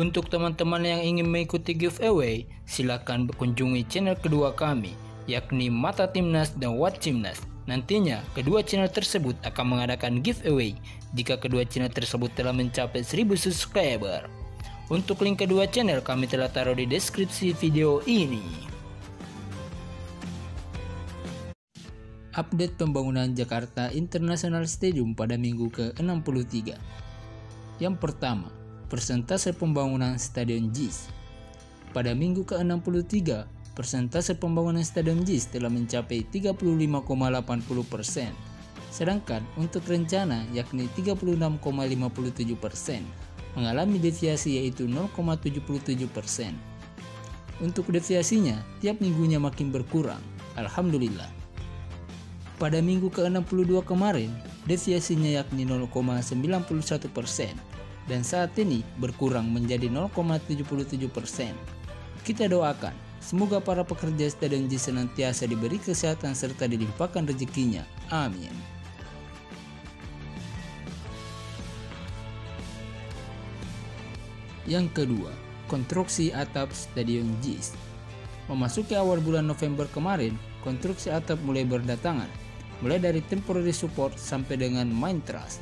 Untuk teman-teman yang ingin mengikuti giveaway, silakan berkunjungi channel kedua kami, yakni Mata Timnas dan Wat Timnas. Nantinya, kedua channel tersebut akan mengadakan giveaway jika kedua channel tersebut telah mencapai 1000 subscriber. Untuk link kedua channel kami telah taruh di deskripsi video ini. Update pembangunan Jakarta International Stadium pada minggu ke-63 Yang pertama, persentase pembangunan Stadion JIS Pada minggu ke-63, persentase pembangunan Stadion JIS telah mencapai 35,80%, sedangkan untuk rencana yakni 36,57%, mengalami deviasi yaitu 0,77%. Untuk deviasinya, tiap minggunya makin berkurang, Alhamdulillah. Pada minggu ke-62 kemarin, deviasinya yakni 0,91 persen dan saat ini berkurang menjadi 0,77 persen. Kita doakan, semoga para pekerja Stadion J senantiasa diberi kesehatan serta dilimpahkan rezekinya. Amin. Yang kedua, konstruksi atap Stadion JIS. Memasuki awal bulan November kemarin, konstruksi atap mulai berdatangan mulai dari temporary support sampai dengan main truss.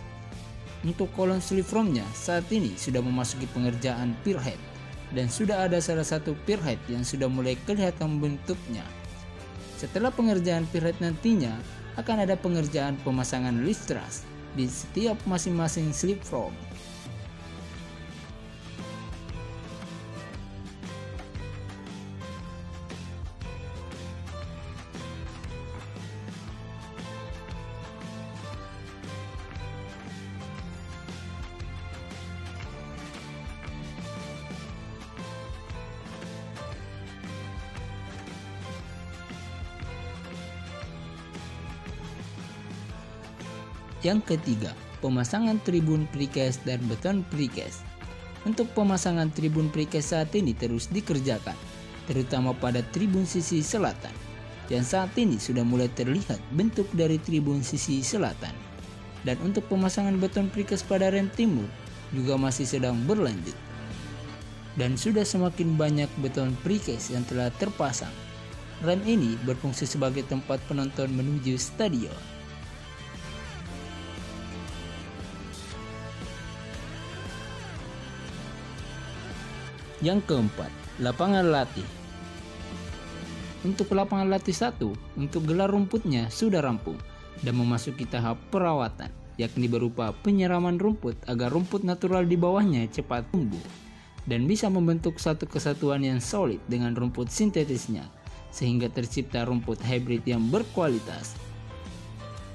Untuk kolon sleeve roomnya saat ini sudah memasuki pengerjaan pierhead dan sudah ada salah satu pierhead yang sudah mulai kelihatan bentuknya. Setelah pengerjaan pierhead nantinya akan ada pengerjaan pemasangan lift truss di setiap masing-masing sleeve room. Yang ketiga, pemasangan tribun precast dan beton precast. Untuk pemasangan tribun precast saat ini terus dikerjakan, terutama pada tribun sisi selatan. Dan saat ini sudah mulai terlihat bentuk dari tribun sisi selatan. Dan untuk pemasangan beton precast pada rem timur juga masih sedang berlanjut. Dan sudah semakin banyak beton precast yang telah terpasang. Rem ini berfungsi sebagai tempat penonton menuju stadion. Yang keempat, lapangan latih. Untuk lapangan latih satu, untuk gelar rumputnya sudah rampung dan memasuki tahap perawatan, yakni berupa penyiraman rumput agar rumput natural di bawahnya cepat tumbuh dan bisa membentuk satu kesatuan yang solid dengan rumput sintetisnya, sehingga tercipta rumput hybrid yang berkualitas.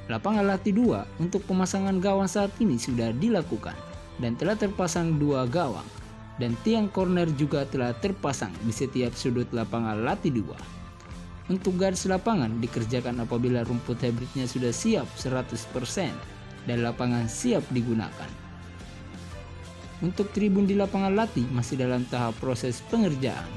Lapangan latih dua untuk pemasangan gawang saat ini sudah dilakukan dan telah terpasang dua gawang dan tiang corner juga telah terpasang di setiap sudut lapangan latih dua. Untuk garis lapangan dikerjakan apabila rumput hybridnya sudah siap 100% dan lapangan siap digunakan. Untuk tribun di lapangan latih masih dalam tahap proses pengerjaan.